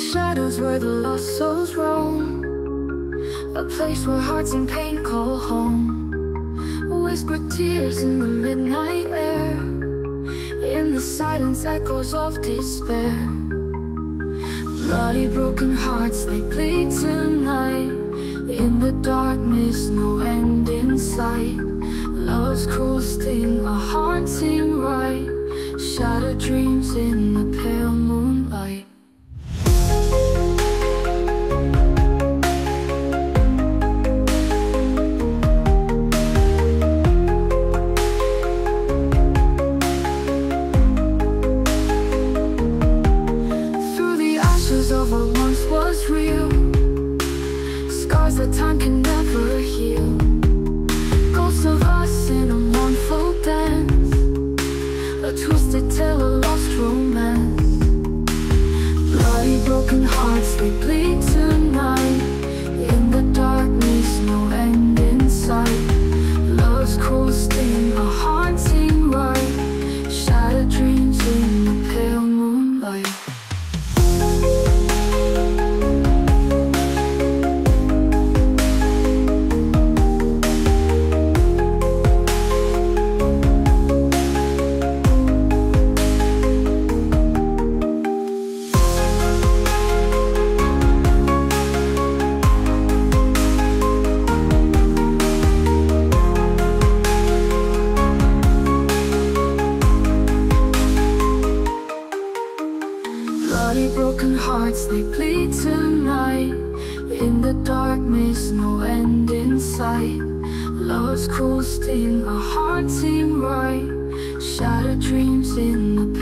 shadows where the lost souls roam. A place where hearts in pain call home. Whisper tears in the midnight air. In the silence echoes of despair. Bloody broken hearts they bleed tonight. In the darkness no end in sight. Love's cruel sting a haunting rite ashes of what once was real. Scars that time can never heal Broken hearts, they bleed tonight. In the darkness, no end in sight. Love's cruel sting, a haunting rite Shattered dreams in